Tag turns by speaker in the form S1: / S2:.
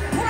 S1: from